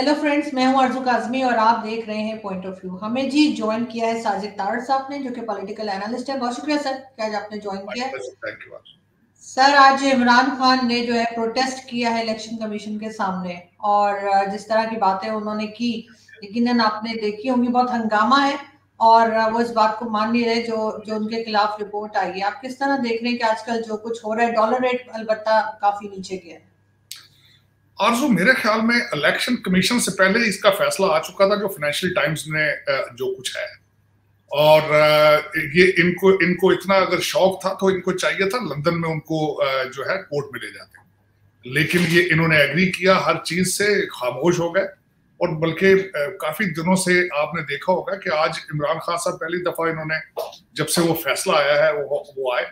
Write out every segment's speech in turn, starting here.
Hello friends मैं हूँ अर्जू काजमी और आप देख रहे हैं पॉइंट ऑफ़ व्यू हमें जी ज्वाइन किया है साजिद तार साहब ने जो कि पॉलिटिकल एनालिस्ट है। बहुत शुक्रिया सर कि आज आपने ज्वाइन किया सर आज इमरान खान ने जो है प्रोटेस्ट किया है इलेक्शन कमीशन के सामने। और जिस तरह की बातें उन्होंने की यकीन आपने देखी होंगी बहुत हंगामा है। और वो इस बात को मान नहीं रहे जो जो उनके खिलाफ रिपोर्ट आई है। आप किस तरह देख रहे हैं कि आजकल जो कुछ हो रहा है डॉलर रेट अलबत्ता काफ़ी नीचे गया है। आरज़ू, मेरे ख्याल में इलेक्शन कमीशन से पहले इसका फैसला आ चुका था जो फाइनेंशियल टाइम्स ने जो कुछ है। और ये इनको इनको इतना अगर शौक था तो इनको चाहिए था, लंदन में उनको जो है कोर्ट में ले जाते। लेकिन ये इन्होंने एग्री किया, हर चीज़ से खामोश हो गए। और बल्कि काफ़ी दिनों से आपने देखा होगा कि आज इमरान खान साहब पहली दफ़ा इन्होंने, जब से वो फैसला आया है, वो वो आए।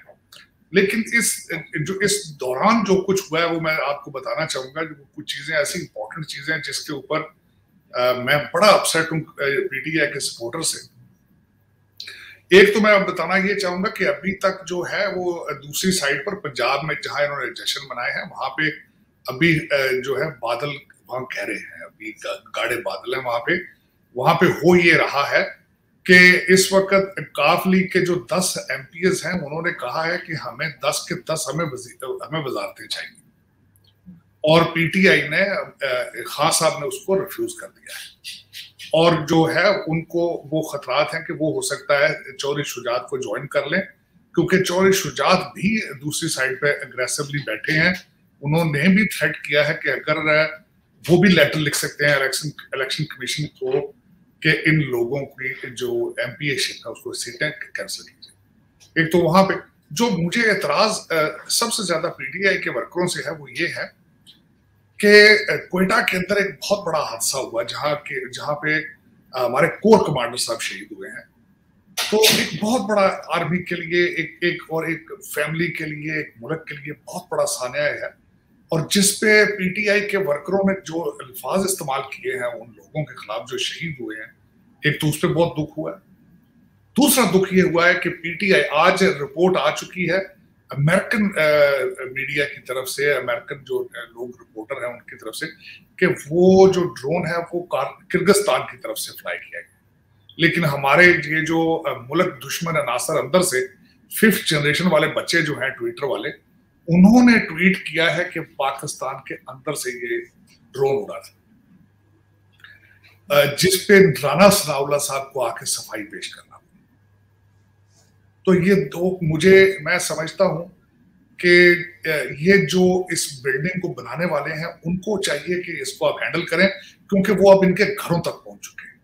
लेकिन इस, जो इस दौरान जो कुछ हुआ है, वो मैं आपको बताना चाहूँगा कुछ चीज़ें ऐसी इंपॉर्टेंट चीज़ें हैं जिसके ऊपर मैं बड़ा अपसेट हूँ पीटीआई के सपोर्टर से। एक तो मैं अब बताना ये चाहूँगा कि अभी तक जो है वो दूसरी साइड पर पंजाब में जहाँ इन्होंने जश्न मनाए हैं, वहाँ पे अभी जो है बादल वहाँ कह रहे हैं, अभी गाढ़े बादल है वहाँ पे। वहाँ पे हो ये रहा है कि इस वक्त काफ लीग के जो दस एम हैं, उन्होंने कहा है कि हमें दस के दस हमें हमें वजारतें चाहिए। और पीटीआई ने खान साहब ने उसको रिफ्यूज कर दिया है। और जो है, उनको वो खतरात हैं कि वो हो सकता है चौरी शुजात को ज्वाइन कर लें, क्योंकि चौरी शुजात भी दूसरी साइड पे अग्रेसिवली बैठे हैं। उन्होंने भी थ्रेट किया है कि अगर वो भी लेटर लिख सकते हैं इलेक्शन इलेक्शन कमीशन को कि इन लोगों की जो एम पी है, उसको सीटें कैंसिल कीजिए। एक तो वहाँ पे जो मुझे एतराज़ सबसे ज़्यादा पीटीआई के वर्करों से है, वो ये है कि कोयटा के अंदर एक बहुत बड़ा हादसा हुआ, जहाँ के, जहाँ पे हमारे कोर कमांडर साहब शहीद हुए हैं। तो एक बहुत बड़ा आर्मी के लिए, एक एक और एक फैमिली के लिए, एक मुल्क के लिए बहुत बड़ा सान्याय है। और जिस पे पीटीआई के वर्करों ने जो अल्फाज इस्तेमाल किए हैं, उन लोगों के खिलाफ जो शहीद हुए हैं, एक तो उस पर बहुत दुख हुआ है। दूसरा दुख ये हुआ है कि पीटीआई आज रिपोर्ट आ चुकी है अमेरिकन मीडिया की तरफ़ से अमेरिकन जो लोग रिपोर्टर हैं उनकी तरफ़ से, कि वो जो ड्रोन है, वो किर्गिस्तान की तरफ़ से फ्लाई किया गया। लेकिन हमारे ये जो मुल्क दुश्मन अनासर अंदर से फिफ्थ जनरेशन वाले बच्चे जो हैं ट्विटर वाले उन्होंने ट्वीट किया है कि पाकिस्तान के अंदर से ये ड्रोन उड़ा था जिसपे राना सनाउल्ला साहब को आके सफ़ाई पेश करना। तो ये दो, मुझे, मैं समझता हूँ कि ये जो इस बिल्डिंग को बनाने वाले हैं, उनको चाहिए कि इसको आप हैंडल करें, क्योंकि वो अब इनके घरों तक पहुँच चुके हैं।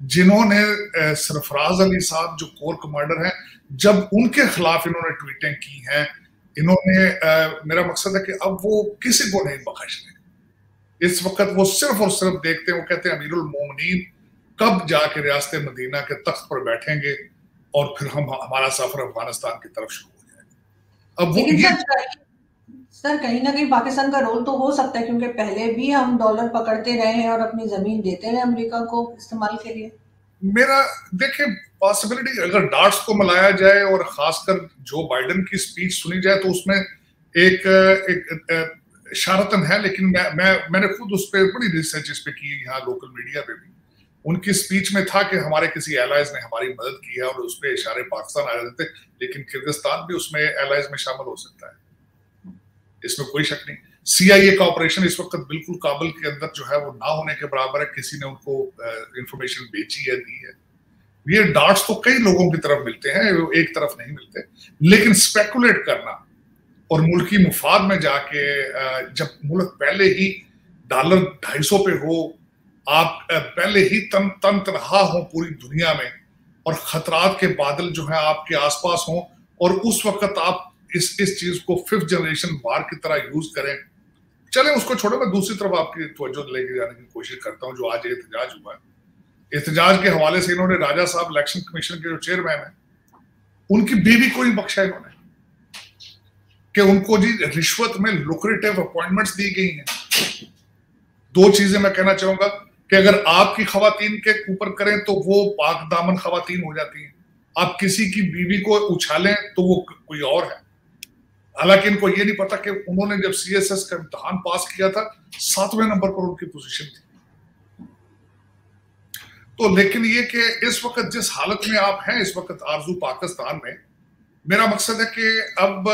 जिन्होंने सरफराज अली साहब जो कोर कमांडर हैं, जब उनके खिलाफ इन्होंने ट्वीटें की हैं इन्होंने मेरा मकसद है कि अब वो किसी को नहीं बख्श रहे इस वक्त वो सिर्फ़ और सिर्फ़ देखते हैं वो कहते हैं अमीरुल मोमिनीन कब जाके रियासत मदीना के तख्त पर बैठेंगे और फिर हम हमारा सफ़र अफ़गानिस्तान की तरफ़ शुरू हो जाएगा? अब वो ये सर कहीं ना कहीं पाकिस्तान का रोल तो हो सकता है क्योंकि पहले भी हम डॉलर पकड़ते रहे हैं और अपनी ज़मीन देते रहे अमेरिका को इस्तेमाल के लिए। मेरा देखिए पॉसिबिलिटी अगर डार्ट्स को मिलाया जाए और खासकर जो बाइडन की स्पीच सुनी जाए तो उसमें एक एक शारतन है, लेकिन मैं मैं, मैंने खुद उस पर बड़ी रिसर्च इस पे की यहाँ लोकल मीडिया पे भी। उनकी स्पीच में था कि हमारे किसी एलाइज ने हमारी मदद की है और उस पर इशारे पाकिस्तान आ जाते लेकिन किर्गिस्तान भी उसमें एलाइज में शामिल हो सकता है। इसमें कोई शक नहीं। सीआईए का ऑपरेशन इस वक्त बिल्कुल काबुल के अंदर जो है वो ना होने के बराबर है। किसी ने उनको इंफॉर्मेशन बेची है दी है। ये डार्ट्स तो कई लोगों की तरफ़ मिलते हैं एक तरफ़ नहीं मिलते, लेकिन स्पेकुलेट करना और मुल्की मुफाद में जाके जब मुल्क पहले ही डॉलर ढाई सौ पे हो, आप पहले ही तन तन तनहा हो पूरी दुनिया में और खतरात के बादल जो है आपके आसपास हों और उस वक्त आप इस इस चीज़ को फिफ्थ जनरेशन वार की तरह यूज़ करें। चले, उसको छोड़ो, मैं दूसरी तरफ़ आपकी तवज्जो लेके जाने की कोशिश करता हूँ, जो आज एहतजाज हुआ है। एहतजाज के हवाले से इन्होंने राजा साहब इलेक्शन कमीशन के जो चेयरमैन है, उनकी बीवी को ही बख्शा इन्होंने। कि उनको जी रिश्वत में लुक्रेटिव अपॉइंटमेंट्स दी गई हैं। दो चीज़ें मैं कहना चाहूँगा कि अगर आपकी खातन के ऊपर करें तो वो पाक दामन खातन हो जाती हैं। आप किसी की बीवी को उछालें तो वो कोई और है। हालाँकि इनको ये नहीं पता कि उन्होंने जब सीएसएस का इम्तहान पास किया था, सातवें नंबर पर उनकी पोजीशन थी। तो लेकिन ये कि इस वक्त जिस हालत में आप हैं इस वक्त आरज़ू पाकिस्तान में मेरा मकसद है कि अब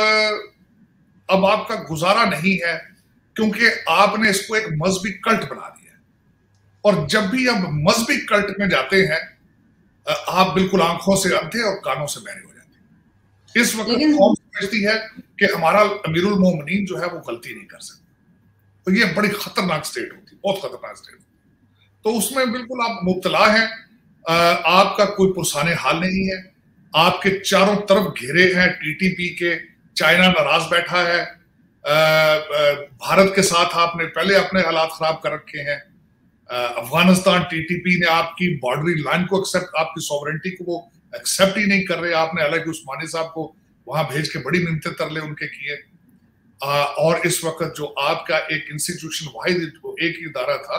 अब आपका गुजारा नहीं है क्योंकि आपने इसको एक मजहबी कल्ट बना दिया और जब भी अब मजहबी कल्ट में जाते हैं आप बिल्कुल आँखों से अंधे और कानों से बहरे हो जाते हैं। इस वक्त समझती है कि हमारा अमीरुल मोमिनीन जो है वो गलती नहीं कर सकता? तो ये बड़ी खतरनाक स्टेट होती बहुत खतरनाक स्टेट तो उसमें बिल्कुल आप मुबतला हैं। आपका कोई पुरसाने हाल नहीं है। आपके चारों तरफ़ घेरे हैं टीटीपी के। चाइना नाराज़ बैठा है। भारत के साथ आपने पहले अपने हालात खराब कर रखे हैं। अफ़गानिस्तान टीटीपी ने आपकी बॉर्डरी लाइन को एक्सेप्ट, आपकी सॉवरेंटी को वो एक्सेप्ट ही नहीं कर रहे। आपने अलग उस्मानी साहब को वहाँ भेज के बड़ी मिनते तरले उनके किए। और इस वक्त जो आपका एक इंस्टीट्यूशन वाहिद एक ही इदारा था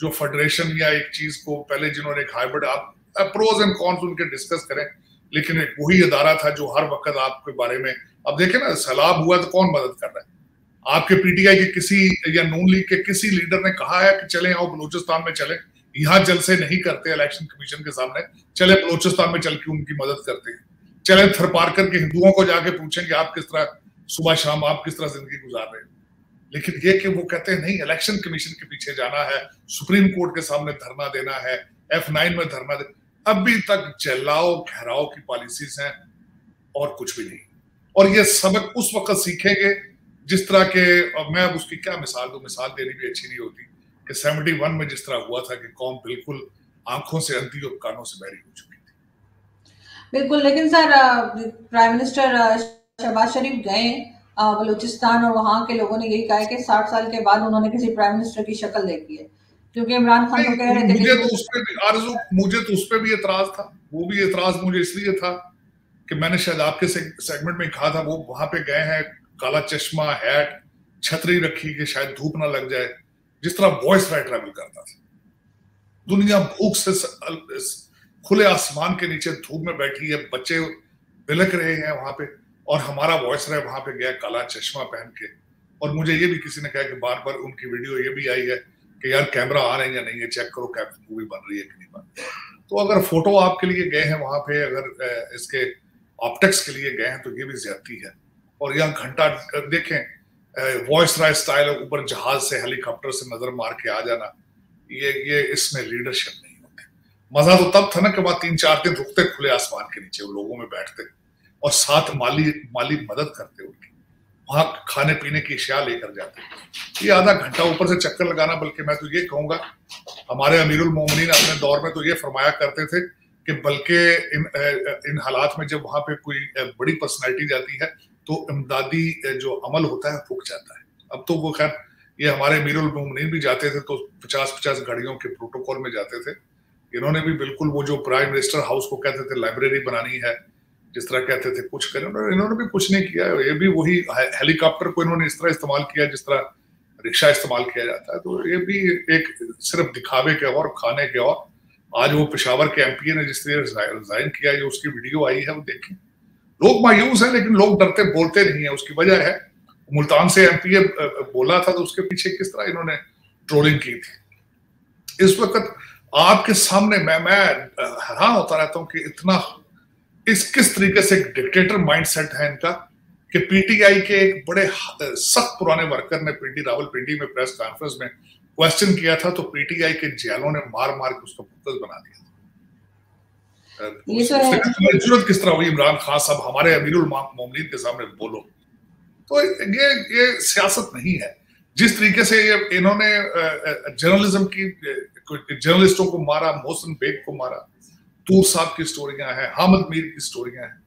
जो फेडरेशन या एक चीज़ को पहले जिन्होंने एक हाइब्रिड आप प्रोज एंड कॉन्स उनके डिस्कस करें। लेकिन एक वही इदारा था जो हर वक्त आपके बारे में, अब देखें ना, सैलाब हुआ तो कौन मदद कर रहा है? आपके पीटीआई के किसी, या नून लीग के किसी लीडर ने कहा है कि चले, आओ बलूचिस्तान में चले। यहाँ जलसे नहीं करते इलेक्शन कमीशन के सामने, चले बलोचिस्तान में चल के उनकी मदद करते हैं। चले थरपारकर के हिंदुओं को जाके पूछेंगे आप किस तरह सुबह शाम आप किस तरह ज़िंदगी गुजार रहे हैं। लेकिन ये कि वो कहते हैं, नहीं इलेक्शन कमीशन के पीछे जाना है, सुप्रीम कोर्ट के सामने धरना देना है एफ़ नाइन में धरना दे अभी तक जलाओ घेराव की पॉलिसीज़ हैं और कुछ भी नहीं। और ये सबक उस वक्त सीखेंगे जिस तरह के मैं अब उसकी क्या मिसाल दू? मिसाल देनी भी अच्छी नहीं होती कि सेवेंटी वन में जिस तरह हुआ था कि कौम बिल्कुल आँखों से अंधी और कानों से बहरी हो चुकी थी। बिल्कुल, लेकिन sir prime minister Shahbaz Sharif गए बलूचिस्तान और वहाँ के लोगों ने यही कहा कि साठ साल के बाद उन्होंने किसी प्राइम मिनिस्टर की शक्ल देखी है। क्योंकि इमरान खान तो कह रहे थे मुझे तो उस पर भी आरज़ू मुझे तो उस पर भी एतराज़ था। वो भी एतराज़ मुझे इसलिए था कि मैंने शायद आपके सेगमेंट में कहा था वो वहाँ पे गए हैं काला चश्मा हैट छतरी रखी कि शायद धूप ना लग जाए। जिस तरह वॉइस राय ट्रेवल करता था। दुनिया भूख से खुले आसमान के नीचे धूप में बैठी है बच्चे बिलक रहे हैं वहाँ पे। और हमारा वॉइस राय वहाँ पे गया काला चश्मा पहन के। और मुझे ये भी किसी ने कहा कि बार बार उनकी वीडियो ये भी आई है कि यार कैमरा आ रहे हैं या नहीं है चेक करो कैब मूवी बन रही है कि नहीं बन तो अगर फ़ोटो आपके लिए गए हैं वहाँ पे, अगर इसके ऑप्टिक्स के लिए गए हैं तो ये भी ज्यादती है और यहाँ घंटा, देखें वॉइस राय स्टाइल ऊपर जहाज़ से हेलीकॉप्टर से नज़र मार के आ जाना, ये ये इसमें लीडरशिप नहीं होती। मज़ा तो तब था ना कि वहाँ तीन चार दिन रुकते खुले आसमान के नीचे वो लोगों में बैठते। और साथ माली माली मदद करते उनकी वहाँ खाने पीने की अशिया लेकर जाते ये आधा घंटा ऊपर से चक्कर लगाना, बल्कि मैं तो ये कहूँगा, हमारे अमीरुल मोमिन अपने दौर में तो ये फरमाया करते थे कि बल्कि इन इन हालात में जब वहाँ पे कोई बड़ी पर्सनैलिटी जाती है तो इमदादी जो अमल होता है रुक जाता है। अब तो वो खैर, ये हमारे मीरुल मुमनीन भी जाते थे तो पचास पचास घड़ियों के प्रोटोकॉल में जाते थे। इन्होंने भी बिल्कुल वो जो प्राइम मिनिस्टर हाउस को कहते थे लाइब्रेरी बनानी है जिस तरह कहते थे, कुछ करें। इन्होंने भी कुछ नहीं किया। ये भी वही हेलीकॉप्टर को इन्होंने इस तरह इस्तेमाल किया, जिस तरह रिक्शा इस्तेमाल किया जाता है। तो ये भी एक सिर्फ़ दिखावे के और खाने के और, आज वो पेशावर के एमपी ने जिस तरह रिजाइन किया जो उसकी वीडियो आई है, वो देखें लोग मायूस हैं, लेकिन लोग डरते, बोलते नहीं है। उसकी वजह है, मुल्तान से एमपीए बोला था तो उसके पीछे किस तरह इन्होंने ट्रोलिंग की थी। इस वक्त आपके सामने मैं मैं हैरान होता रहता हूँ कि इतना इस किस तरीके से एक डिक्टेटर माइंडसेट है इनका कि पीटीआई के एक बड़े सख्त पुराने वर्कर ने पीटी रावलपिंडी में प्रेस कॉन्फ्रेंस में क्वेश्चन किया था तो पीटीआई के जेलों ने मार मार के उसका पुतल बना दिया ज़रूरत किस तरह हुई इमरान खान साहब हमारे अमीरुल मोमिन के सामने बोलो। तो ये ये सियासत नहीं है। जिस तरीके से ये इन्होंने जर्नलिज्म की जर्नलिस्टों को मारा मोहसिन बेग को मारा तूर साहब की स्टोरियाँ हैं हामिद मीर की स्टोरियाँ हैं।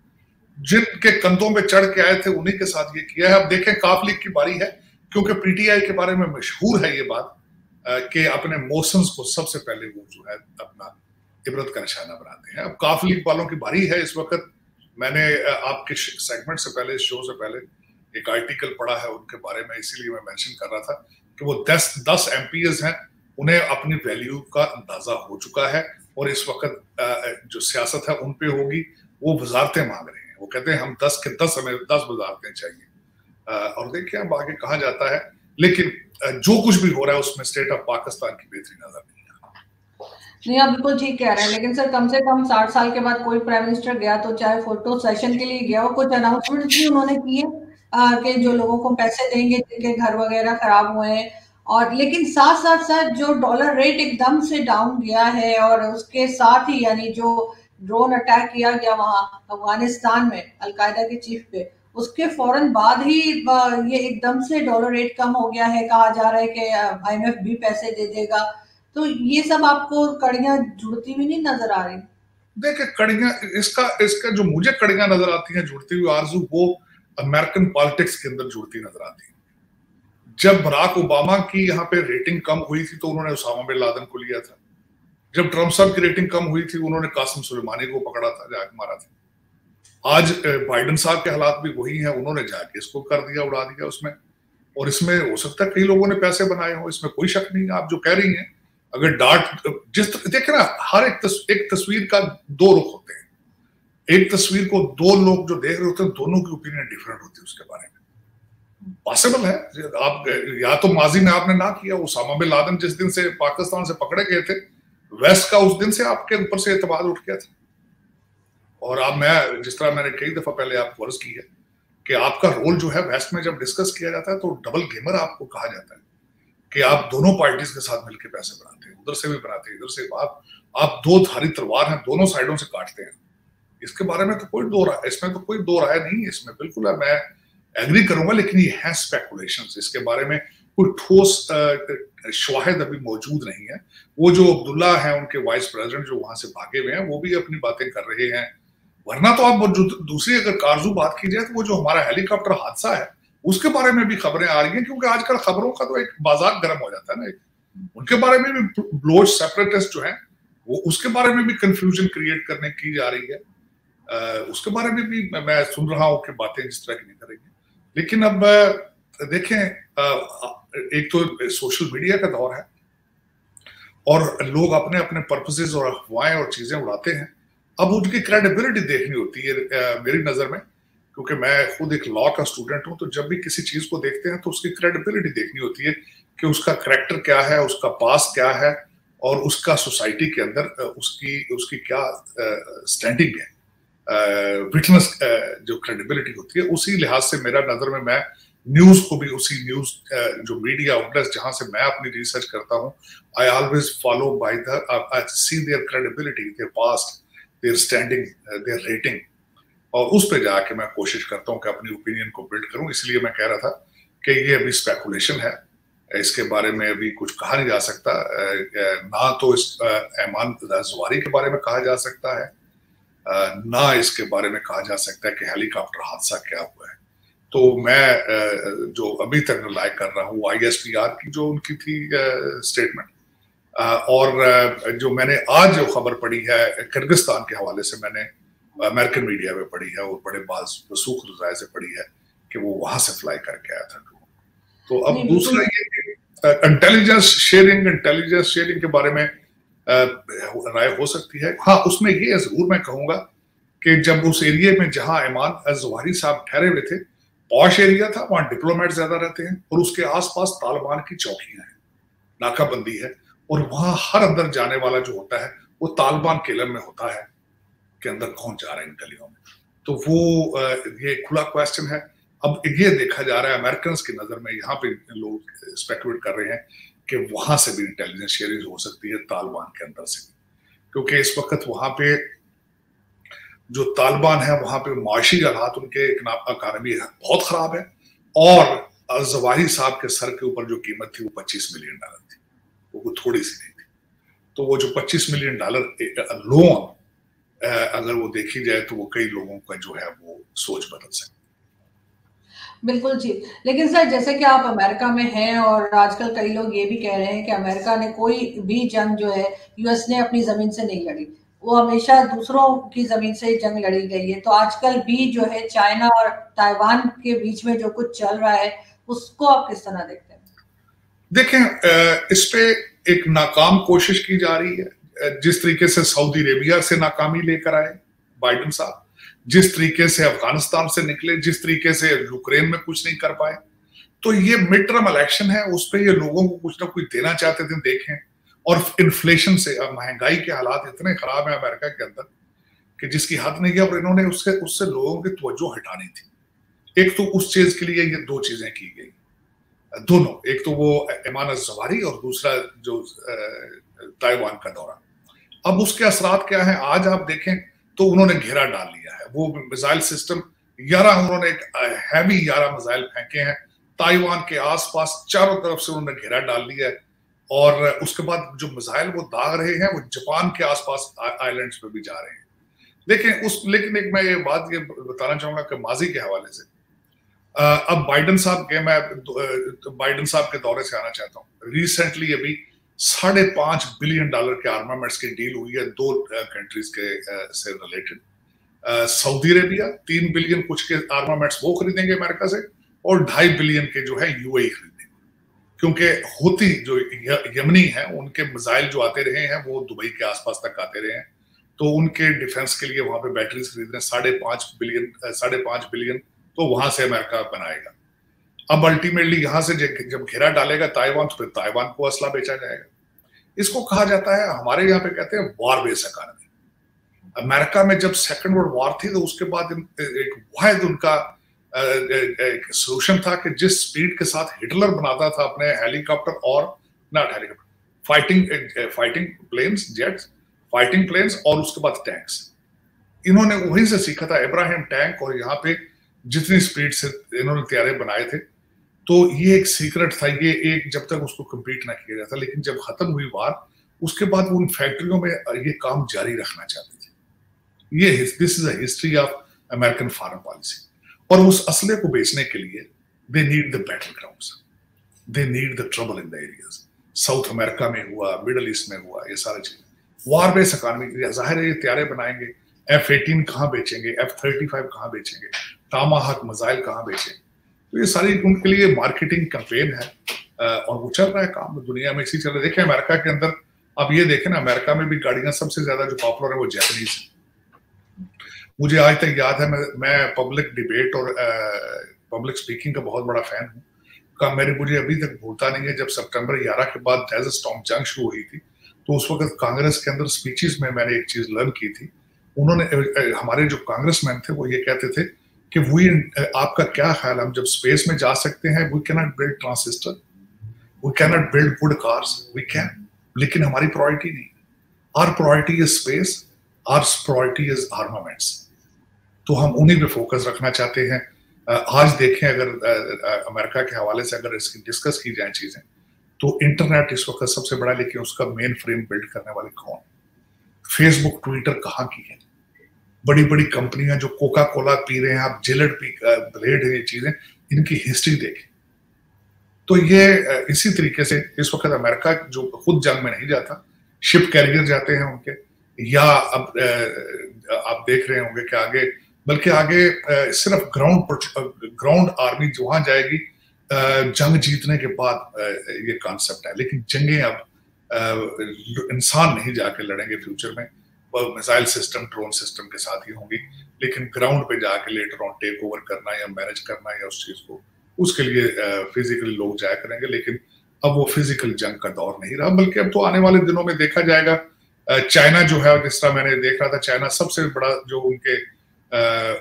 जिनके कंधों में चढ़ के आए थे, उन्हीं के साथ ये किया है। अब देखें, काफ लीग की बारी है, क्योंकि पीटीआई के बारे में मशहूर है ये बात कि अपने मोशंस को सबसे पहले वो जो है अपना इबरत का निशाना बनाते हैं। अब काफ लीग वालों की बारी है इस वक्त। मैंने आपके सेगमेंट से पहले शो से पहले एक आर्टिकल पढ़ा है उनके बारे में, इसीलिए मैं मेंशन कर रहा था कि वो दस दस एम हैं, उन्हें अपनी वैल्यू का अंदाज़ा हो चुका है। और इस वक्त जो सियासत है उन पे होगी, वो वजारतें मांग रहे हैं। वो कहते हैं, हम दस के दस हमें दस वजारतें चाहिए। और देखिए, अब आगे कहा जाता है, लेकिन जो कुछ भी हो रहा है उसमें स्टेट ऑफ़ पाकिस्तान की बेहतरी नज़र नहीं नहीं, आप बिल्कुल ठीक कह रहे हैं, लेकिन सर, कम से कम साठ साल के बाद कोई प्राइम मिनिस्टर गया तो चाहे फ़ोटो सेशन के लिए गया हो, कुछ अनाउंसमेंट भी उन्होंने किए कि जो लोगों को पैसे देंगे, जिनके घर वगैरह खराब हुए हैं और लेकिन साथ साथ साथ जो डॉलर रेट एकदम से डाउन गया है और उसके साथ ही यानी जो ड्रोन अटैक किया गया वहाँ अफ़गानिस्तान में, अलकायदा के चीफ पे, उसके फ़ौरन बाद ही ये एकदम से डॉलर रेट कम हो गया है, कहा जा रहा है कि आईएमएफ भी पैसे दे देगा। तो ये सब आपको कड़ियाँ जुड़ती हुई नहीं नज़र आ रही? देखिए, कड़ियाँ, इसका इसका जो मुझे कड़ियाँ नज़र आती हैं जुड़ती हुई आरज़ू, वो अमेरिकन पॉलिटिक्स के अंदर जुड़ती नज़र आती है। जब बराक ओबामा की यहाँ पे रेटिंग कम हुई थी तो उन्होंने उसामा बिन लादन को लिया था। जब ट्रंप साहब की रेटिंग कम हुई थी उन्होंने कासिम सुलेमानी को पकड़ा था जाके मारा था। आज बाइडन साहब के हालात भी वही हैं उन्होंने जाके इसको कर दिया उड़ा दिया उसमें। और इसमें हो सकता है कई लोगों ने पैसे बनाए हो इसमें कोई शक नहीं है आप जो कह रही हैं अगर डांट जिस देखे ना हर एक तस, एक तस्वीर का दो रुख होते हैं। एक तस्वीर को दो लोग जो देख रहे होते हैं दोनों की ओपिनियन डिफरेंट होती है उसके बारे में। पॉसिबल है। आप, या तो माजी में आपने ना किया, उसामा बिन लादन जिस दिन से पाकिस्तान से पकड़े गए थे, वेस्ट का उस दिन से आपके ऊपर से एतबार उठ गया था। और अब मैं, जिस तरह मैंने कई दफ़ा पहले आपको अर्ज़ की है कि आपका रोल जो है वेस्ट में जब डिस्कस किया जाता है तो डबल गेमर आपको कहा जाता है कि आप दोनों पार्टीज़ के साथ मिलकर पैसे बनाते हैं, उधर से भी बनाते हैं, इधर से आप आप दो धारी तलवार हैं, दोनों साइडों से काटते हैं। इसके बारे में तो कोई दो राय, इसमें तो कोई दो राय नहीं है, इसमें बिल्कुल है। मैं एग्री करूँगा लेकिन ये है स्पेकुलेशन इसके बारे में कोई ठोस शवाहद अभी मौजूद नहीं है। वो जो अब्दुल्ला है उनके वाइस प्रेसिडेंट जो वहाँ से भागे हुए हैं वो भी अपनी बातें कर रहे हैं। वरना तो आप दूसरी अगर कारजू बात की जाए तो वो जो हमारा हेलीकॉप्टर हादसा है उसके बारे में भी खबरें आ रही हैं क्योंकि आजकल खबरों का तो एक बाज़ार गर्म हो जाता है ना। उनके बारे में भी ब्लोच सेपरेटिस्ट जो है वो उसके बारे में भी कंफ्यूजन क्रिएट करने की जा रही है। आ, उसके बारे में भी मैं सुन रहा हूँ कि बातें इस तरह की नहीं करेंगे। लेकिन अब देखें एक तो सोशल मीडिया का दौर है और लोग अपने अपने पर्पसेस और अफवाहें और चीज़ें उड़ाते हैं। अब उनकी क्रेडिबिलिटी देखनी होती है मेरी नज़र में, क्योंकि मैं खुद एक लॉ का स्टूडेंट हूँ तो जब भी किसी चीज़ को देखते हैं तो उसकी क्रेडिबिलिटी देखनी होती है कि उसका करेक्टर क्या है, उसका पास क्या है और उसका सोसाइटी के अंदर उसकी उसकी क्या स्टैंडिंग है। विटनेस जो क्रेडिबिलिटी होती है, उसी लिहाज से मेरा नज़र में मैं न्यूज़ को भी, उसी न्यूज़ जो मीडिया आउटलेट्स जहाँ से मैं अपनी रिसर्च करता हूँ I always follow by the see their credibility their past their standing their rating और उस पर जाके मैं कोशिश करता हूँ कि अपनी ओपिनियन को बिल्ड करूँ। इसलिए मैं कह रहा था कि ये अभी स्पेकुलेशन है। इसके बारे में अभी कुछ कहा नहीं जा सकता। ना तो इस ऐमान जुआरी के बारे में कहा जा सकता है। ना इसके बारे में कहा जा सकता है कि हेलीकॉप्टर हादसा क्या हुआ है। तो मैं जो अभी तक रिलाई कर रहा हूँ आई की जो उनकी थी स्टेटमेंट और जो मैंने आज जो खबर पढ़ी है किर्गिस्तान के हवाले से मैंने अमेरिकन मीडिया में पढ़ी है और बड़े बाज वसूख रजाय से पढ़ी है कि वो वहाँ से फ्लाई करके आया था तो अब दूसरा ये इंटेलिजेंस शेयरिंग इंटेलिजेंस शेयरिंग के बारे में राय हो सकती है। हाँ उसमें ये ज़रूर मैं कहूँगा कि जब उस एरिया में जहाँ ईमान जवारी साहब ठहरे हुए थे, पॉश एरिया था, वहाँ डिप्लोमेट ज़्यादा रहते हैं और उसके आसपास तालिबान की चौकियाँ हैं, नाकाबंदी है और वहाँ हर अंदर जाने वाला जो होता है, वो तालिबान केलर में होता है के अंदर कौन जा रहा है इन गलियों में। तो वो ये खुला क्वेश्चन है। अब ये देखा जा रहा है अमेरिकन की नज़र में, यहाँ पे लोग स्पेकुलेट कर रहे हैं कि वहाँ से भी इंटेलिजेंस शेयरिंग हो सकती है तालिबान के अंदर से भी। क्योंकि इस वक्त वहाँ पे जो तालिबान है, वहाँ पे माशी हालात उनके अकानमी बहुत खराब है। और जवाही साहब के सर के ऊपर जो कीमत थी, वो 25 मिलियन डॉलर थी। वो थोड़ी सी नहीं थी। तो वो जो 25 मिलियन डॉलर लोन अगर वो देखी जाए तो वो कई लोगों का जो है वो सोच बदल सकती बिल्कुल जी। लेकिन सर, जैसे कि आप अमेरिका में हैं और आजकल कई लोग ये भी कह रहे हैं कि अमेरिका ने कोई भी जंग जो है यूएस ने अपनी ज़मीन से नहीं लड़ी। वो हमेशा दूसरों की ज़मीन से जंग लड़ी गई है। तो आजकल भी जो है, चाइना और ताइवान के बीच में जो कुछ चल रहा है, उसको आप किस तरह देखते हैं? देखें इस पे एक नाकाम कोशिश की जा रही है। जिस तरीके से सऊदी अरेबिया से नाकामी लेकर आए, बाइडन साहब। जिस तरीके से अफ़गानिस्तान से निकले, जिस तरीके से यूक्रेन में कुछ नहीं कर पाए तो ये मिड टर्म इलेक्शन है, उस पर ये लोगों को कुछ ना कुछ देना चाहते थे, देखें। और इन्फ्लेशन से महँगाई के हालात इतने खराब है अमेरिका के अंदर कि जिसकी हद नहीं है, और इन्होंने उससे उससे लोगों की तवज्जो हटानी थी। एक तो उस चीज़ के लिए ये दो चीज़ें की गई। दोनों, एक तो वो ईमान जवारी और दूसरा जो ताइवान का दौरा। अब उसके असरात क्या है, आज आप देखें तो उन्होंने घेरा डाल लिया है। वो मिसाइल सिस्टम ग्यारह उन्होंने एक हैवी ग्यारह मिसाइल फेंके हैं। ताइवान के आसपास चारों तरफ़ से उन्होंने घेरा डाल लिया है। और उसके बाद जो मिसाइल वो दाग रहे हैं, वो जापान के आसपास आइलैंड्स पे भी जा रहे हैं। लेकिन उस, लेकिन एक मैं ये बात ये बताना चाहूँगा कि माजी के हवाले से। अब बाइडन साहब के मैं बाइडन साहब के दौरे से आना चाहता हूँ। रिसेंटली अभी साढ़े पाँच बिलियन डॉलर के आर्मामेंट्स की डील हुई है दो कंट्रीज़ के से रिलेटेड सऊदी अरेबिया, तीन बिलियन कुछ के आर्मामेंट्स वो खरीदेंगे अमेरिका से, और ढाई बिलियन के जो है यूएई खरीदेंगे। क्योंकि होती जो यमनी है, उनके मिसाइल जो आते रहे हैं, वो दुबई के आसपास तक आते रहे हैं। तो उनके डिफेंस के लिए वहाँ पे बैटरीज खरीद रहे हैं, साढ़े पाँच बिलियन साढ़े पाँच बिलियन तो वहाँ से अमेरिका बनाएगा। अब अल्टीमेटली यहाँ से जब घेरा डालेगा ताइवान तो फिर ताइवान को असला बेचा जाएगा। इसको कहा जाता है, हमारे यहाँ पे कहते हैं वॉर बेस इकोनॉमी अमेरिका में जब सेकंड वर्ल्ड वॉर थी तो उसके बाद एक वायद उनका एक सोल्यूशन था कि जिस स्पीड के साथ हिटलर बनाता था अपने हेलीकॉप्टर और not helicopter fighting fighting planes jets fighting planes और उसके बाद टैंक्स इन्होंने वहीं से सीखा था इब्राहिम टैंक और यहाँ पे जितनी स्पीड से इन्होंने तैयारे बनाए थे तो ये एक सीक्रेट था, ये एक जब तक उसको कंप्लीट ना किया जाता, लेकिन जब खत्म हुई वार उसके बाद वो उन फैक्ट्रियों में ये काम जारी रखना चाहते थे। ये this is history of American foreign policy और उस असले को बेचने के लिए they need the battleground they need the trouble in the areas South America में हुआ मिडल ईस्ट में हुआ, ये सारी चीज़ें। वार बेस इकॉनमी ज़ाहिर है, ये तैयारे बनाएँगे। एफ़ एटीन कहाँ बेचेंगे? एफ़ थर्टी फाइव कहाँ बेचेंगे? टामाहक मजाइल कहाँ बेचेंगे? तो ये सारी उनके लिए मार्केटिंग कैंपेन है। और वो चल रहा है काम, दुनिया में इसी चल रहा है। देखें अमेरिका के अंदर अब ये देखें ना, अमेरिका में भी गाड़ियाँ सबसे ज़्यादा जो पॉपुलर है वो जैपनीज है। मुझे आज तक याद है, मैं मैं पब्लिक डिबेट और पब्लिक स्पीकिंग का बहुत बड़ा फ़ैन हूँ। का मेरे मुझे अभी तक भूलता नहीं है, जब सितंबर 11 के बाद डेजर्ट स्टॉम जंग शुरू हुई थी तो उस वक्त कांग्रेस के अंदर स्पीचेस में मैंने एक चीज़ लर्न की थी। उन्होंने हमारे जो कांग्रेस मैन थे, वो ये कहते थे कि वी आपका क्या ख्याल हम जब स्पेस में जा सकते हैं we cannot build transistor we cannot build good cars we can लेकिन हमारी प्रायोरिटी नहीं। Our priority is space our priority is armaments तो हम उन्हीं पे फोकस रखना चाहते हैं। आज देखें अगर अमेरिका के हवाले से अगर इसकी डिस्कस की जाए चीज़ें तो इंटरनेट इस वक्त सबसे बड़ा, लेकिन उसका मेन फ्रेम बिल्ड करने वाले कौन? फेसबुक ट्विटर कहाँ की है? बड़ी बड़ी कंपनियाँ जो कोका कोला पी रहे हैं, आप जिलेट पी ब्लेड है ये चीज़ें, इनकी हिस्ट्री देखें। तो ये इसी तरीके से इस वक्त अमेरिका जो खुद जंग में नहीं जाता, शिप कैरियर जाते हैं उनके, या अब आप देख रहे होंगे कि आगे, बल्कि आगे सिर्फ़ ग्राउंड ग्राउंड आर्मी वहाँ जाएगी जंग जीतने के बाद ये कॉन्सेप्ट है। लेकिन जंगे अब इंसान नहीं जाके लड़ेंगे फ्यूचर में। मिसाइल सिस्टम, ड्रोन सिस्टम के साथ ही होंगी, लेकिन ग्राउंड पे जाके लेटर ऑन टेक ओवर करना या मैनेज करना या उस चीज़ को, उसके लिए फिजिकली लोग जाया करेंगे, लेकिन अब वो फ़िज़िकल जंग का दौर नहीं रहा, बल्कि अब तो आने वाले दिनों में देखा जाएगा। चाइना जो है, जिस तरह मैंने देख रहा था चाइना सबसे बड़ा जो उनके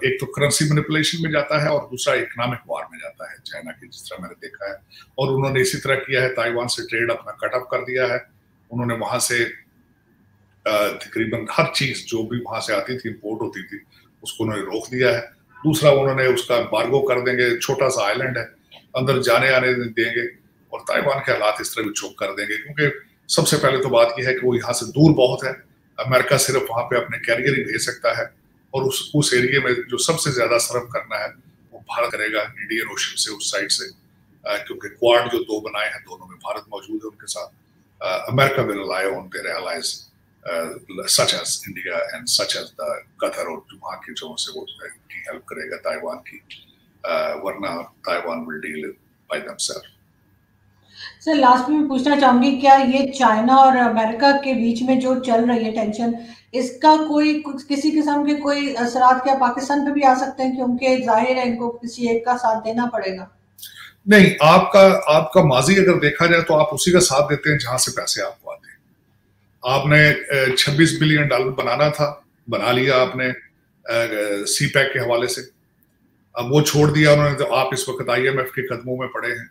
एक तो करेंसी मैनिपुलेशन में जाता है और दूसरा इकोनॉमिक वार में जाता है चाइना की जिस तरह मैंने देखा है। और उन्होंने इसी तरह किया है ताइवान से ट्रेड अपना कट ऑफ़ कर दिया है। उन्होंने वहाँ से तकरीबन हर चीज़ जो भी वहाँ से आती थी इम्पोर्ट होती थी, उसको उन्होंने रोक दिया है। दूसरा उन्होंने उसका बार्गो कर देंगे, छोटा सा आइलैंड है, अंदर जाने आने देंगे और ताइवान के हालात इस तरह भी चोक कर देंगे, क्योंकि सबसे पहले तो बात यह है कि वो यहाँ से दूर बहुत है। अमेरिका सिर्फ़ वहाँ पे अपने कैरियर ही भेज सकता है और उस उस एरिया में जो सबसे ज़्यादा सर्व करना है, वो भारत करेगा इंडियन ओशन से उस साइड से। क्योंकि क्वाड जो दो बनाए हैं, दोनों में भारत मौजूद है उनके साथ। America will ally on their allies such as India and such as the Qatar और वहाँ की जो से वो की हेल्प करेगा ताइवान की uh, वरना Taiwan will deal by themselves sir last में पूछना चाहूँगी क्या ये चाइना और अमेरिका के बीच में जो चल रही है टेंशन इसका कोई किसी किस्म के कोई असरात क्या पाकिस्तान पे भी आ सकते हैं क्योंकि ज़ाहिर है इनको किसी एक का साथ देना पड़ेगा? नहीं आपका आपका माजी अगर देखा जाए तो आप उसी का साथ देते हैं जहाँ से पैसे आपको आते हैं। आपने 26 बिलियन डॉलर बनाना था, बना लिया आपने सी पैक के हवाले से। अब वो छोड़ दिया उन्होंने तो आप इस वक्त आईएमएफ के कदमों में पड़े हैं।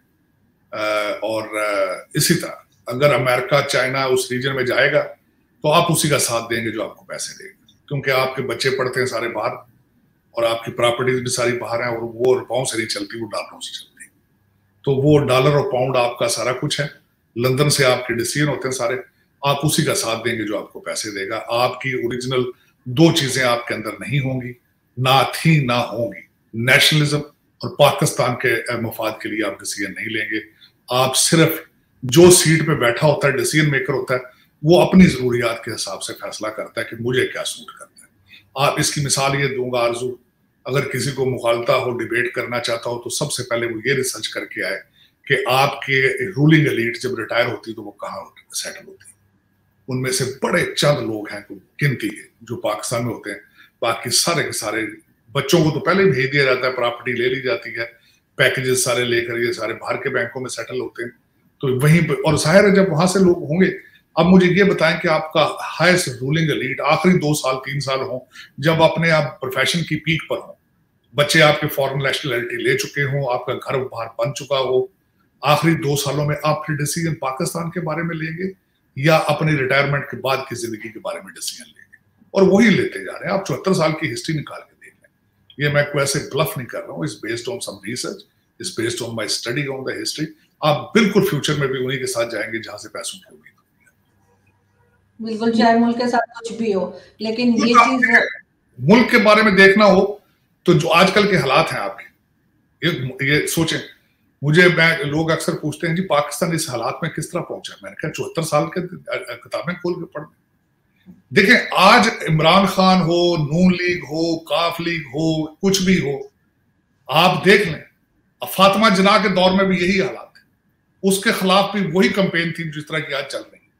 और इसी तरह, अगर अमेरिका, चाइना उस रीजन में जाएगा तो आप उसी का साथ देंगे जो आपको पैसे देगा। क्योंकि आपके बच्चे पढ़ते हैं सारे बाहर, और आपकी प्रॉपर्टीज़ भी सारी बाहर हैं, और वो रुपयों से नहीं चलती, वो डॉलरों से चलती। तो वो डॉलर और पाउंड आपका सारा कुछ है। लंदन से आपके डिसीज़न होते हैं सारे। आप उसी का साथ देंगे जो आपको पैसे देगा। आपकी ओरिजिनल दो चीज़ें आपके अंदर नहीं होंगी, ना थी, ना होंगी। नेशनलिज्म और पाकिस्तान के मफाद के लिए आप डिसीज़न नहीं लेंगे। आप सिर्फ़ जो सीट पे बैठा होता है डिसीज़न मेकर होता है, वो अपनी जरूरियात के हिसाब से फैसला करता है कि मुझे क्या सूट करता है। आप इसकी मिसाल ये दूँगा आरज़ू, अगर किसी को मुखालता हो डिबेट करना चाहता हो तो सबसे पहले वो ये रिसर्च करके आए कि आपके रूलिंग एलीट जब रिटायर होती तो वो कहाँ सेटल होती उनमें से बड़े चंद लोग हैं गिनती है जो पाकिस्तान में होते हैं। बाकी सारे के सारे बच्चों को तो पहले भेज दिया जाता है, प्रॉपर्टी ले ली जाती है। पैकेजेस सारे लेकर ये सारे बाहर के बैंकों में सेटल होते हैं। तो वहीं पर और ज़ाहिर है जब वहाँ से लोग होंगे, अब मुझे ये बताएँ कि आपका हाईएस्ट रूलिंग एलीट आखिरी दो साल, तीन साल हो, जब अपने आप प्रोफेशन की पीक पर हो। बच्चे आपके फॉरेन नेशनलिटी ले चुके हों, आपका घर बाहर बन चुका हो। आखिरी दो सालों में आप फिर डिसीज़न पाकिस्तान के बारे में लेंगे। या अपनी रिटायरमेंट के बाद की ज़िंदगी के बारे में डिसीज़न लेंगे। और वही लेते जा रहे हैं। आप चौहत्तर साल की हिस्ट्री निकाल के देख लें। ये मैं कोई ऐसे ब्लफ नहीं कर रहा हूँ। Is based on some research is based on my study on the history आप बिल्कुल फ्यूचर में भी उन्हीं के साथ जाएँगे जहाँ से पैसों की उम्मीद बिल्कुल चाहे मुल्क के साथ कुछ भी हो लेकिन ये चीज़ मुल्क के बारे में देखना हो तो जो आजकल के हालात हैं आपके ये ये सोचें। मुझे, मैं, लोग अक्सर पूछते हैं जी पाकिस्तान इस हालात में किस तरह पहुँचा मैंने कहा, चौहत्तर साल के किताबें खोल के पढ़ देखें, आज इमरान खान हो, नून लीग हो, काफ लीग हो, कुछ भी हो, आप देख लें फातिमा जना के दौर में भी यही हालात है। उसके खिलाफ भी वही कंपेन थी जिस तरह की आज चल रही है।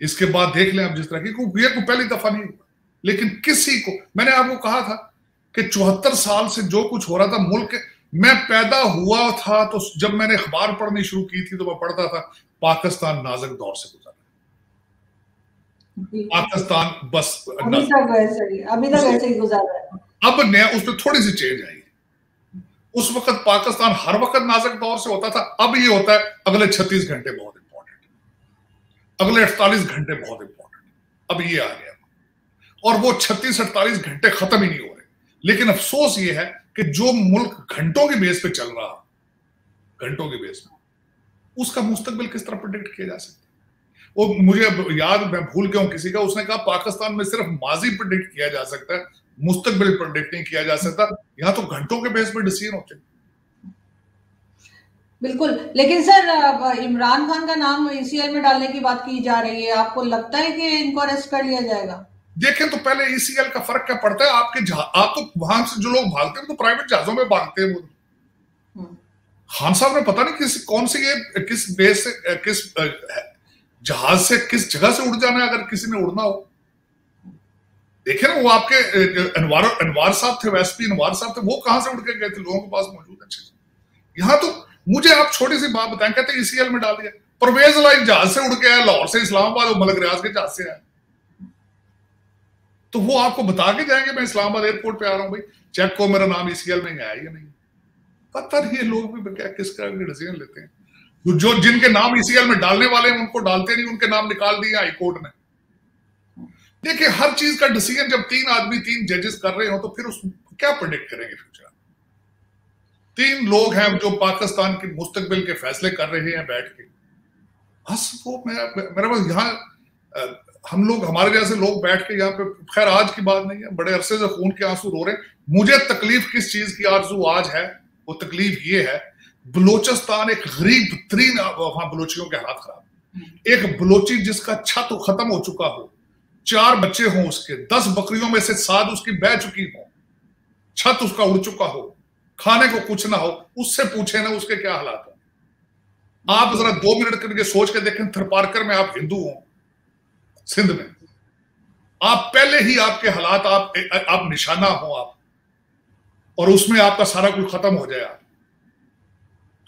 इसके बाद देख लें आप जिस तरह की को को पहली दफ़ा नहीं हुआ। लेकिन किसी को, मैंने आपको कहा था कि चौहत्तर साल से जो कुछ हो रहा था, मुल्क मैं पैदा हुआ था तो जब मैंने अखबार पढ़नी शुरू की थी तो मैं पढ़ता था पाकिस्तान नाजक दौर से गुजरा। पाकिस्तान बस अभी तक वैसे ही अभी तक वैसे ही गुजर अब नया उसमें थोड़ी सी चेंज आई। उस वक्त पाकिस्तान हर वक्त नाजक दौर से होता था अब ये होता है अगले छत्तीस घंटे बहुत इंपॉर्टेंट अगले अड़तालीस घंटे बहुत इंपॉर्टेंट अब ये आ गया। और वो छत्तीस अड़तालीस घंटे खत्म ही नहीं हो रहे। लेकिन अफसोस ये है कि जो मुल्क घंटों के बेस पे चल रहा, घंटों के बेस पे, उसका मुस्तकबिल किस तरह प्रोडिक्ट किया जा सकता वो मुझे याद, मैं भूल गया हूँ किसी का, उसने कहा पाकिस्तान में सिर्फ़ माजी प्रोडिक्ट किया जा सकता है मुस्तकबिल प्रोडिक्ट नहीं किया जा सकता, यहाँ तो घंटों के बेस पे डिसीज़न होते हैं। बिल्कुल, लेकिन सर इमरान खान का नाम ईसीएल में डालने की बात की जा रही है, आपको लगता है कि इनको अरेस्ट कर लिया जाएगा? देखें तो पहले ईसीएल का फ़र्क क्या पड़ता है? आपके आप तो वहाँ से जो लोग भागते हैं तो प्राइवेट जहाजों में भागते हैं वो। हम्म। खान साहब ने पता नहीं किस कौन सी ये किस बेस से किस जहाज़ से किस जगह से उड़ जाना है अगर किसी ने उड़ना हो? देखे ना वो आपके अनवार अनवार साहब थे वैसे अनवार साहब थे वो कहाँ से उड़ के गए थे? लोगों के पास मौजूद है अच्छे यहाँ तो मुझे आप छोटी सी बात बताएँ कहते ईसीएल में डाल दिया परवेज लाइन जहाज़ से उड़ के आया लाहौर से इस्लामाबाद और मलक रियाज के जहाज़ से आया। तो वो आपको बता के जाएँगे, मैं इस्लामाबाद एयरपोर्ट पे आ रहा हूँ भाई। चेक को मेरा नाम ईसीएल में आया या नहीं। पता नहीं है लोग भी क्या, किस तरह के डिसीज़न लेते हैं। जो, जिनके नाम ईसीएल में डालने वाले हैं, उनको डालते नहीं, उनके नाम निकाल दिए हाईकोर्ट ने। देखिए, हर चीज़ का डिसीज़न जब तीन आदमी, तीन जजेस कर रहे हो तो फिर उस, क्या प्रोडिक्ट करेंगे फ्यूचर तीन लोग हैं जो पाकिस्तान के मुस्तकबिल के फैसले कर रहे हैं बैठ के। बस वो मेरा बस यहाँ हम लोग, हमारे जैसे लोग बैठ के यहाँ पे, खैर, आज की बात नहीं है, बड़े अरसे से खून के आँसू रो रहे मुझे तकलीफ़ किस चीज़ की? आरज़ू आज है, वो तकलीफ़ ये है, बलोचिस्तान एक गरीब तरीन, वहाँ बलोचियों के हालात खराब एक बलोची जिसका छत खत्म हो चुका हो, चार बच्चे हों उसके, दस बकरियों में से सात उसकी बह चुकी हो, छत उसका उड़ चुका हो, खाने को कुछ ना हो, उससे पूछे ना उसके क्या हालात हो। आप जरा दो मिनट करके सोच के देखें, थरपारकर में आप हिंदू हो सिंध में। आप पहले ही आपके हालात, आप आप निशाना हो आप, और उसमें आपका सारा कुछ खत्म हो जाए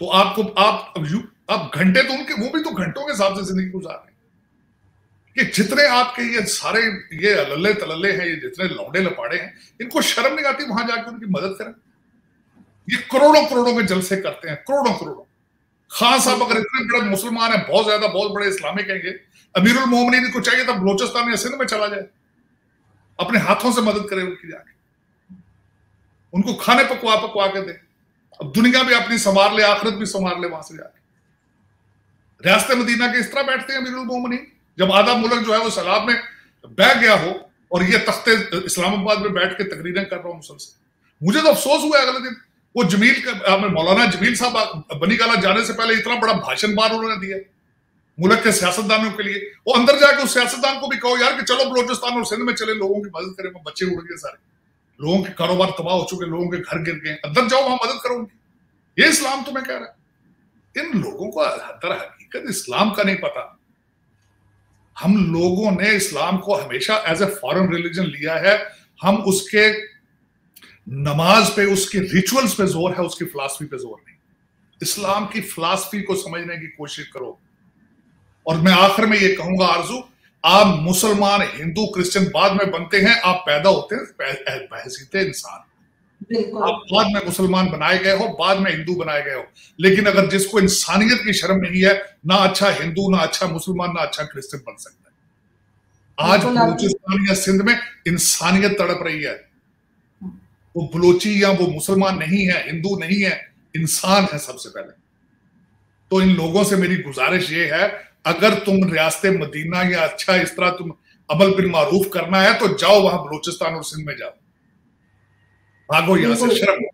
तो आपको, आप आप घंटे तो उनके, वो भी तो घंटों के हिसाब से ज़िंदगी गुजार रहे कि जितने आपके ये सारे, ये अल्ले तलल्ले हैं, ये जितने लौंडे लपाड़े हैं, इनको शर्म नहीं आती वहाँ जाके उनकी मदद करें? ये करोड़ों करोड़ों के जलसे करते हैं, करोड़ों करोड़ों। खान साहब अगर इतने बड़े मुसलमान हैं, बहुत ज़्यादा, बहुत बड़े इस्लामिक हैं ये अमीरुल मोमिन को चाहिए था बलोचिस्तान या सिंध में चला जाए। अपने हाथों से मदद करे उनकी जाके। उनको खाने पकवा पकवा के दे। अब दुनिया भी अपनी संवार ले, आखिरत भी संवार ले वहाँ से जाके। रियासत मदीना के इस तरह बैठते हैं अमीरुल मोमिन जब आधा मुल्क जो है वो सैलाब में बह गया हो और ये तख्ते इस्लामाबाद में बैठ के तकरीरें कर रहा हूँ मुसलसल। मुझे तो अफसोस हुआ अगले दिन। वो जमील मौलाना जमील साहब, बनी गाला जाने से पहले इतना बड़ा भाषण बार उन्होंने दिया। मुल्क के सियासतदानों के लिए। वो अंदर जाके उस सियासतदान को भी कहो, यार, कि चलो बलोचिस्तान और सिंध में चले, लोगों की मदद करें, बच्चे उड़ गए सारे। लोगों के कारोबार तबाह हो चुके लोगों के घर गिर गए अंदर जाओ, वहाँ मदद करो उनकी। ये इस्लाम तुम्हें कह रहा है। इन लोगों को दर हकीकत इस्लाम का नहीं पता। हम लोगों ने इस्लाम को हमेशा एज ए फॉरेन रिलीजन लिया है। हम उसके नमाज़ पे, उसके रिचुअल्स पे ज़ोर है, उसकी फिलासफी पे ज़ोर नहीं। इस्लाम की फिलासफी को समझने की कोशिश करो। और मैं आखिर में ये कहूँगा आरज़ू आप मुसलमान हिंदू क्रिश्चियन बाद में बनते हैं आप पैदा होते हैं बहसीते इंसान। आप बाद में मुसलमान बनाए गए हो बाद में हिंदू बनाए गए हो। लेकिन अगर जिसको इंसानियत की शर्म नहीं है ना अच्छा हिंदू ना अच्छा मुसलमान ना अच्छा क्रिश्चियन बन सकता है। आज बलूचिस्तान या सिंध में इंसानियत तड़प रही है। वो बलोची या वो मुसलमान नहीं है हिंदू नहीं है इंसान है सबसे पहले। तो इन लोगों से मेरी गुजारिश ये है अगर तुम रियासत मदीना या अच्छा इस तरह तुम अमल बिन मारूफ करना है तो जाओ वहाँ बलोचिस्तान और सिंध में जाओ। भागो यहाँ से शर्म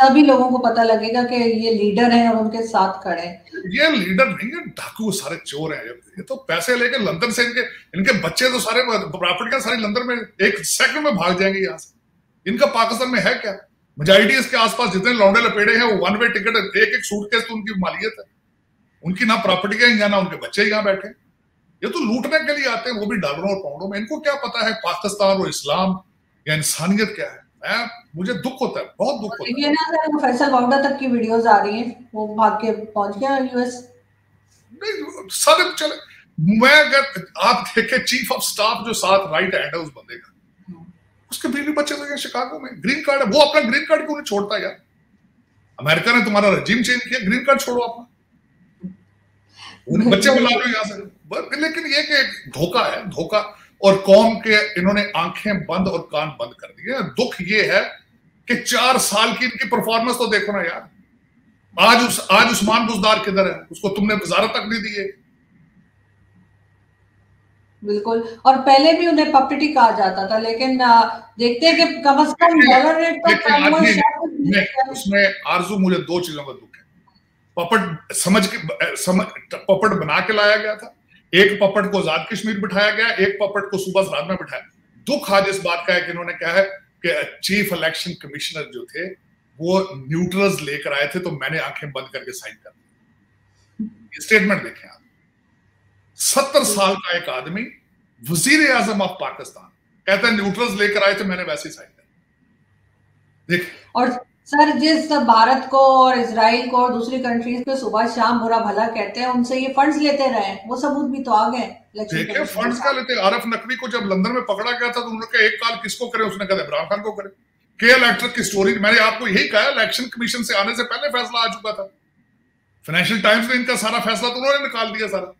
तभी लोगों को पता लगेगा कि ये लीडर हैं और उनके साथ खड़े हैं। ये लीडर नहीं है डाकू सारे चोर हैं। ये तो पैसे लेके लंदन से इनके इनके बच्चे तो सारे प्रॉपर्टियाँ सारी लंदन में एक सेकंड में भाग जाएँगे यहाँ से। इनका पाकिस्तान में है क्या? मेजोरिटी इसके आसपास जितने लौंडे लपेड़े हैं वो वन वे टिकट एक एक सूटकेस तो उनकी मालियत है। उनकी ना प्रॉपर्टियाँ यहाँ ना उनके बच्चे यहाँ बैठे। ये तो लूटने के लिए आते हैं वो भी डॉलरों और पाउंडों में। इनको क्या पता है पाकिस्तान और इस्लाम या इंसानियत क्या है? मैं मुझे दुख होता है बहुत दुख होता है। ना सर फैसल वाउडा तक की वीडियोस आ रही हैं वो भाग के पहुँच गया यूएस नहीं सारे चले। मैं अगर आप देखे चीफ ऑफ़ स्टाफ जो साथ राइट हैंड है उस बंदे का। उसके बीवी बच्चे तो शिकागो में। ग्रीन कार्ड है वो अपना ग्रीन कार्ड क्यों नहीं छोड़ता यार? अमेरिका ने तुम्हारा रजीम चेंज किया ग्रीन कार्ड छोड़ो अपना। बच्चे बुला लो यहाँ से। लेकिन ये कि धोखा है धोखा। और कौम के इन्होंने आँखें बंद और कान बंद कर दिए। दुख ये है कि चार साल की इनकी परफॉर्मेंस तो देखो ना यार। आज उस आज उस्मान बुजदार किधर है? उसको तुमने वजारत तक नहीं दी है। बिल्कुल। और पहले भी उन्हें पपटी कहा जाता था लेकिन देखते हैं कि कम से कम डॉलर रेट उसमें आरज़ू मुझे दो चीज़ों का दुख है। पपट समझ के, समझ, पपट बना के लाया गया था। एक पपट को आज़ाद कश्मीर बिठाया गया, एक पपट को सूबा सराद में बिठाया। दुख आज इस बात का है कि इन्होंने कहा है कि चीफ इलेक्शन कमिश्नर जो थे, वो न्यूट्रल्स लेकर आए थे तो मैंने आँखें बंद करके साइन कर दी। स्टेटमेंट देखें आप। सत्तर साल का एक आदमी, वज़ीर आज़म ऑफ़ पाकिस्तान, कहता है न्यूट्रल्स लेकर आए थे, मैंने वैसे ही साइन कर देख। और सर जिस भारत को और इसराइल को और दूसरी कंट्रीज़ को सुबह शाम बुरा भला कहते हैं उनसे ये फंड्स लेते रहे। वो सबूत भी तो आ गए देखिए फंड्स का लेते आरफ नकवी को जब लंदन में पकड़ा गया था तो उन्होंने एक काल किसको करे? उसने कहा इमरान खान को करे। के इलेक्ट्रिक की स्टोरी मैंने आपको यही कहा इलेक्शन कमीशन से आने से पहले फैसला आ चुका था। फाइनेंशियल टाइम्स ने इनका सारा फैसला तो उन्होंने निकाल दिया सारा।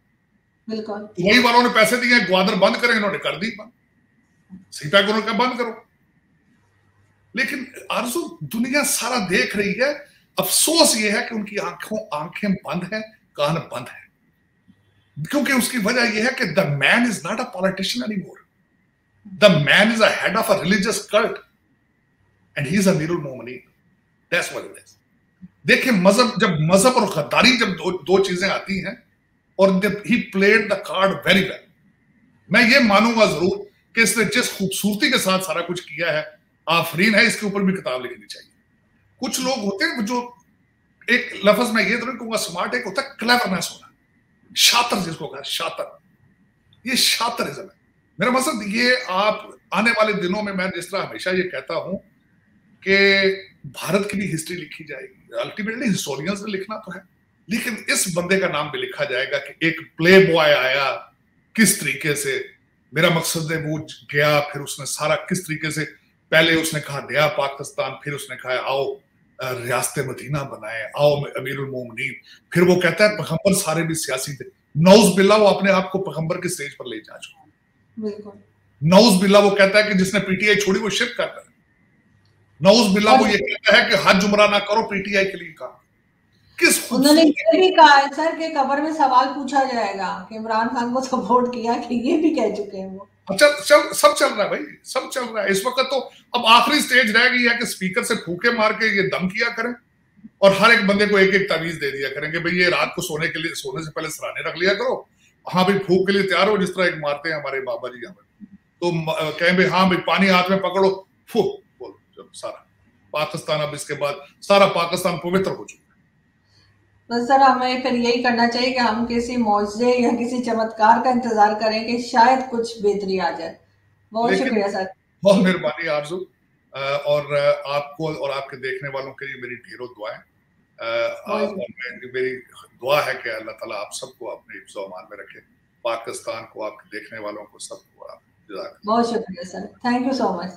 बिल्कुल। वही वालों ने पैसे दिए ग्वादर बंद करें इन्होंने कर दी बंद। सीपैक उन्होंने बंद करो। लेकिन आरज़ू दुनिया सारा देख रही है। अफसोस ये है कि उनकी आँखों आँखें बंद हैं कान बंद है। क्योंकि उसकी वजह यह है कि the man is not a politician any more the man is a head of a religious cult and he is अमीरुल मोमनी देखिए मज़हब जब मज़हब और गद्दारी जब दो, दो चीज़ें आती हैं और he played the card very well मैं ये मानूँगा ज़रूर कि इसने जिस खूबसूरती के साथ सारा कुछ किया है आफरीन है, इसके ऊपर भी किताब लिखनी चाहिए। कुछ लोग होते हैं जो एक लफज में ये तो नहीं कहूँगा स्मार्ट एक होता है क्लेवरनेस होना शातर जिसको कहा, शातर। ये शातरिज्म है। मेरा मकसद ये, आप आने वाले दिनों में मैं जिस तरह हमेशा ये कहता हूँ कि भारत की भी हिस्ट्री लिखी जाएगी। अल्टीमेटली हिस्टोरियंस ने लिखना तो है। लेकिन इस बंदे का नाम भी लिखा जाएगा कि एक प्ले बॉय आया, किस तरीके से, मेरा मकसद है वो गया, फिर उसने सारा किस तरीके से पहले उसने कहा नया पाकिस्तान फिर उसने कहा आओ रियासत मदीना बनाए आओ अमीर मोमिन फिर वो कहता है पैगंबर सारे भी सियासी थे। नौज बिल्ला वो अपने आप को पैगंबर के स्टेज पर ले जा चुका नौज बिल्ला वो कहता है कि जिसने पीटीआई छोड़ी वो शिरक करता है। नौज बिल्ला वो ये कहता है कि हज जुमरा ना करो पीटीआई के लिए कहा किस उन्होंने ये भी कहा है सर के कबर में सवाल पूछा जाएगा कि इमरान खान को सपोर्ट किया कि ये भी कह चुके हैं वो। चल चल, सब चल रहा है भाई, सब चल रहा है। इस वक्त तो अब आखिरी स्टेज रह गई है कि स्पीकर से फूके मार के ये दम किया करें और हर एक बंदे को एक एक तवीज दे दिया करेंगे। भाई, ये रात को सोने के लिए, सोने से पहले सराहने रख लिया करो। हाँ भाई फूक के लिए तैयार हो, जिस तरह एक मारते हैं हमारे बाबा जी यहाँ तो कहें भाई हाँ भाई, पानी हाथ में पकड़ो। फू बोलो, चलो, सारा। पाकिस्तान अब इसके बाद, सारा पाकिस्तान पवित्र हो चुका तो सर हमें फिर यही करना चाहिए कि हम किसी मुआवजे या किसी चमत्कार का इंतज़ार करें कि शायद कुछ बेहतरी आ जाए। बहुत शुक्रिया सर। बहुत मेहरबानी आरज़ू। और आपको और आपके देखने वालों के लिए मेरी ढेरों दुआएँ। मेरी दुआ है कि अल्लाह ताला आप सबको अपने हिफ्जमान में रखे पाकिस्तान को आपके देखने वालों को सबको आप बहुत शुक्रिया sir. Thank you so much